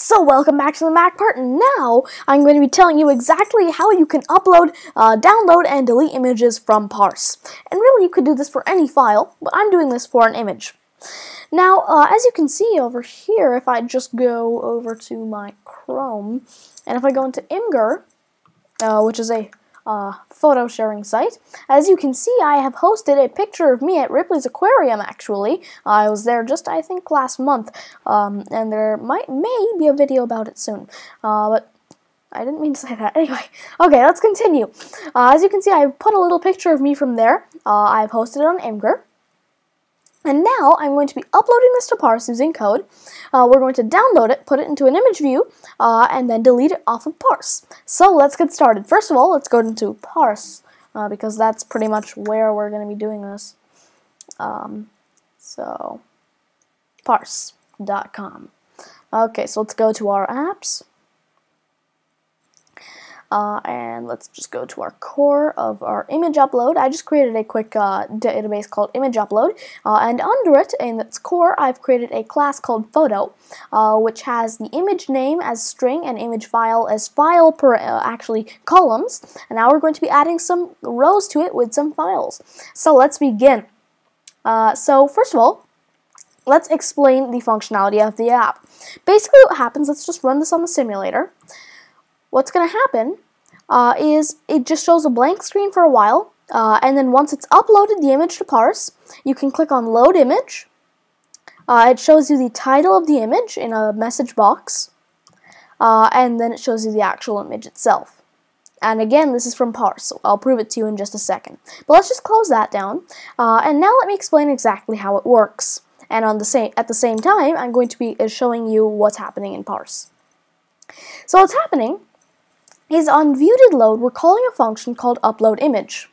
So welcome back to the Mac part, and now I'm going to be telling you exactly how you can upload, uh, download, and delete images from Parse. And really you could do this for any file, but I'm doing this for an image. Now, uh, as you can see over here, if I just go over to my Chrome, and if I go into Imgur, uh, which is a uh, photo sharing site. As you can see, I have hosted a picture of me at Ripley's Aquarium, actually. I was there just, I think, last month, um, and there might may be a video about it soon. Uh, but I didn't mean to say that. Anyway, okay, let's continue. Uh, as you can see, I put a little picture of me from there. Uh, I've posted it on Imgur. And now I'm going to be uploading this to Parse using code. Uh, we're going to download it, put it into an image view, uh, and then delete it off of Parse. So let's get started. First of all, let's go into Parse, uh, because that's pretty much where we're going to be doing this. Um, so, parse.com. Okay, so let's go to our apps. Uh, and let's just go to our core of our image upload. I just created a quick uh, database called image upload, uh, and under it, in its core, I've created a class called photo, uh, which has the image name as string and image file as file per uh, actually columns. And now we're going to be adding some rows to it with some files. So let's begin. Uh, so first of all, let's explain the functionality of the app. Basically, what happens? Let's just run this on the simulator what's going to happen uh, is it just shows a blank screen for a while, uh, and then once it's uploaded the image to parse, you can click on Load Image. Uh, it shows you the title of the image in a message box, uh, and then it shows you the actual image itself. And again, this is from Parse, so I'll prove it to you in just a second. But let's just close that down, uh, and now let me explain exactly how it works. And on the same, at the same time, I'm going to be uh, showing you what's happening in Parse. So what's happening is on viewDidLoad, we're calling a function called uploadImage.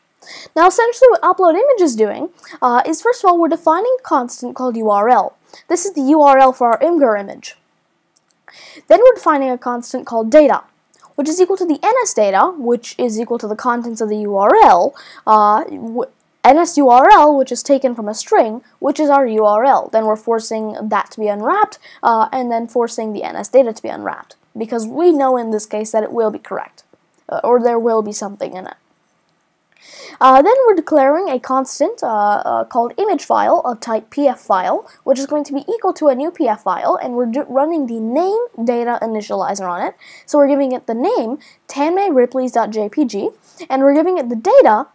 Now, essentially what uploadImage is doing uh, is, first of all, we're defining a constant called URL. This is the URL for our Imgur image. Then we're defining a constant called data, which is equal to the NS data, which is equal to the contents of the URL, uh, which is taken from a string, which is our URL. Then we're forcing that to be unwrapped, uh, and then forcing the NS data to be unwrapped because we know in this case that it will be correct, uh, or there will be something in it. Uh, then we're declaring a constant uh, uh, called image file of type pf file, which is going to be equal to a new pf file, and we're running the name data initializer on it. So we're giving it the name tanmayripleys.jpg, and we're giving it the data,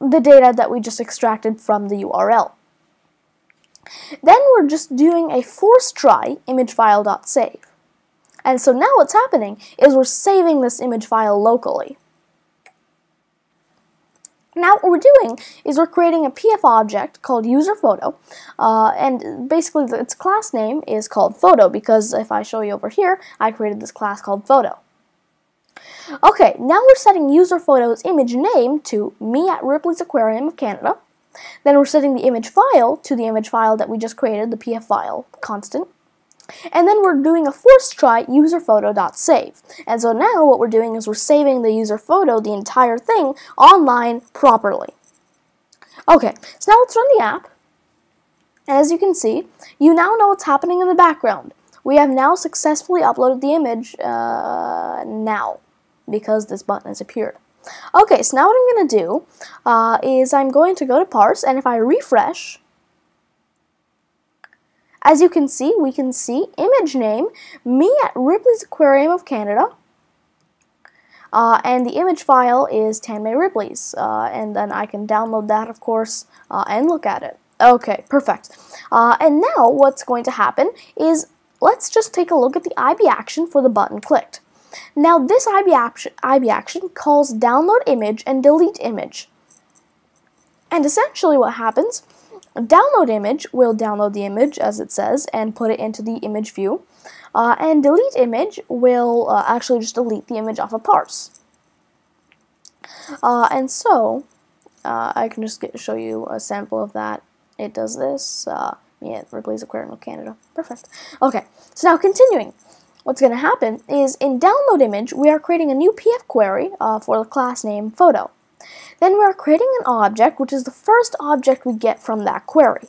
the data that we just extracted from the URL. Then we're just doing a force try image file.save. And so now what's happening is we're saving this image file locally. Now what we're doing is we're creating a PF object called userPhoto, uh, and basically its class name is called photo because if I show you over here, I created this class called photo. Okay, now we're setting user photo's image name to me at Ripley's Aquarium of Canada. Then we're setting the image file to the image file that we just created, the PF file constant. And then we're doing a force try userPhoto.save. And so now what we're doing is we're saving the user photo, the entire thing, online properly. Okay, so now let's run the app. And as you can see, you now know what's happening in the background. We have now successfully uploaded the image uh, now because this button has appeared. Okay, so now what I'm going to do uh, is I'm going to go to parse, and if I refresh, as you can see, we can see image name, me at Ripley's Aquarium of Canada, uh, and the image file is Tanmay Ripley's, uh, and then I can download that, of course, uh, and look at it. Okay, perfect. Uh, and now what's going to happen is, let's just take a look at the IB action for the button clicked. Now this IB action, IB action calls download image and delete image. And essentially what happens download image will download the image as it says and put it into the image view. Uh, and delete image will uh, actually just delete the image off of parse. Uh, and so, uh, I can just get, show you a sample of that. It does this. Uh, yeah, Ripley's Aquarium of Canada. Perfect. Okay, so now continuing. What's going to happen is in download image, we are creating a new PF query uh, for the class name photo. Then we're creating an object, which is the first object we get from that query.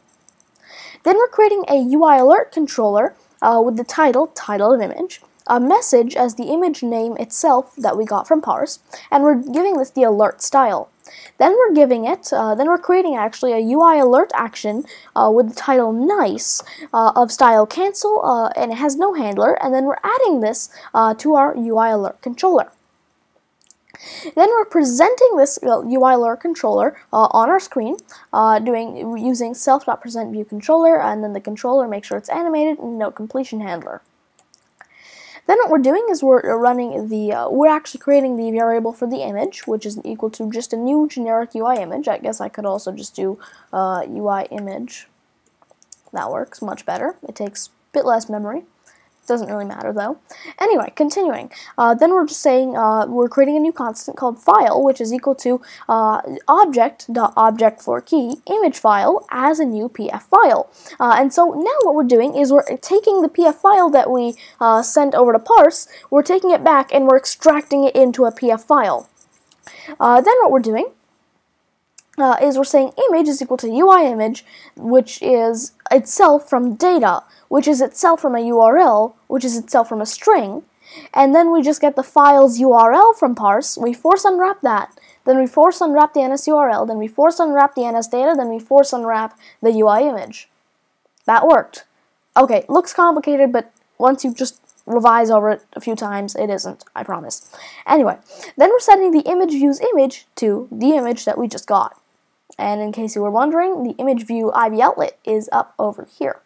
Then we're creating a UI alert controller uh, with the title, title of image, a message as the image name itself that we got from parse, and we're giving this the alert style. Then we're giving it, uh, then we're creating actually a UI alert action uh, with the title nice uh, of style cancel, uh, and it has no handler, and then we're adding this uh, to our UI alert controller. Then we're presenting this UI alert controller uh, on our screen, uh, doing using self.present view controller, and then the controller make sure it's animated and no completion handler. Then what we're doing is we're running the, uh, we're actually creating the variable for the image, which is equal to just a new generic UI image. I guess I could also just do UI uh, image. That works much better. It takes a bit less memory. Doesn't really matter though. Anyway, continuing. Uh, then we're just saying uh, we're creating a new constant called file, which is equal to uh, object.object for key image file as a new PF file. Uh, and so now what we're doing is we're taking the PF file that we uh, sent over to parse, we're taking it back and we're extracting it into a PF file. Uh, then what we're doing uh, is we're saying image is equal to UI image, which is itself from data which is itself from a URL, which is itself from a string, and then we just get the file's URL from parse, we force unwrap that, then we force unwrap the NS URL, then we force unwrap the NS data, then we force unwrap the UI image. That worked. Okay, looks complicated, but once you just revise over it a few times, it isn't, I promise. Anyway, then we're setting the image views image to the image that we just got. And in case you were wondering, the image view IB outlet is up over here.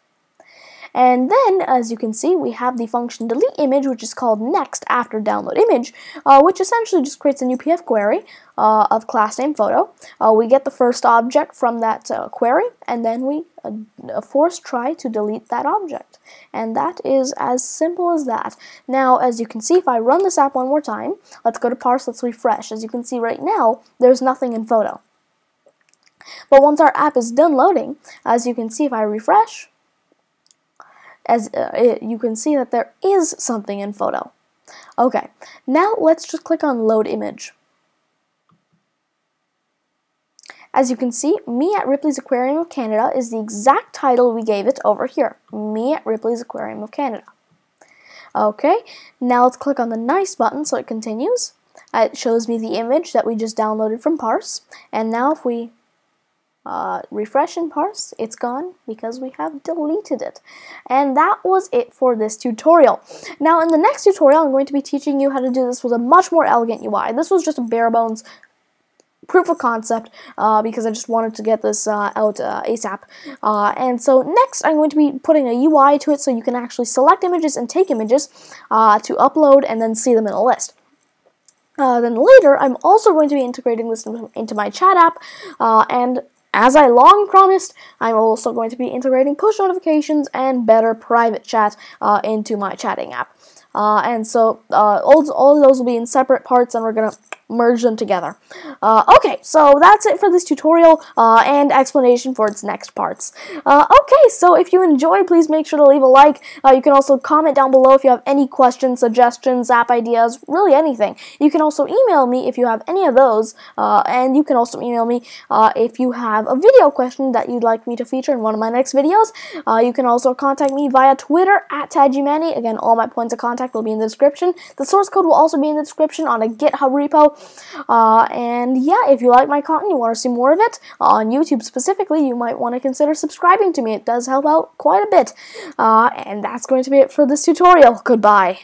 And then, as you can see, we have the function delete image, which is called next after download image, uh, which essentially just creates a new PF query uh, of class name photo. Uh, we get the first object from that uh, query, and then we uh, force try to delete that object. And that is as simple as that. Now, as you can see, if I run this app one more time, let's go to parse, let's refresh. As you can see right now, there's nothing in photo. But once our app is done loading, as you can see if I refresh, as uh, it, you can see that there is something in photo. Okay, now let's just click on load image. As you can see, Me at Ripley's Aquarium of Canada is the exact title we gave it over here. Me at Ripley's Aquarium of Canada. Okay, now let's click on the Nice button so it continues. It shows me the image that we just downloaded from Parse. And now if we uh, refresh and parse, it's gone because we have deleted it. And that was it for this tutorial. Now in the next tutorial, I'm going to be teaching you how to do this with a much more elegant UI. This was just a bare bones proof of concept uh, because I just wanted to get this uh, out uh, ASAP. Uh, and so next I'm going to be putting a UI to it so you can actually select images and take images uh, to upload and then see them in a list. Uh, then later, I'm also going to be integrating this into my chat app, and as I long promised, I'm also going to be integrating push notifications and better private chat uh, into my chatting app. Uh, and so uh, all, all those will be in separate parts and we're going to merge them together. Uh, okay, so that's it for this tutorial uh, and explanation for its next parts. Uh, okay, so if you enjoyed, please make sure to leave a like. Uh, you can also comment down below if you have any questions, suggestions, app ideas, really anything. You can also email me if you have any of those, uh, and you can also email me uh, if you have a video question that you'd like me to feature in one of my next videos. you can also contact me via Twitter at TajyMany. Again, all my points of contact will be in the description. The source code will also be in the description on a GitHub repo. Uh, and yeah, if you like my content, you want to see more of it on YouTube specifically, you might want to consider subscribing to me. It does help out quite a bit. Uh, and that's going to be it for this tutorial. Goodbye.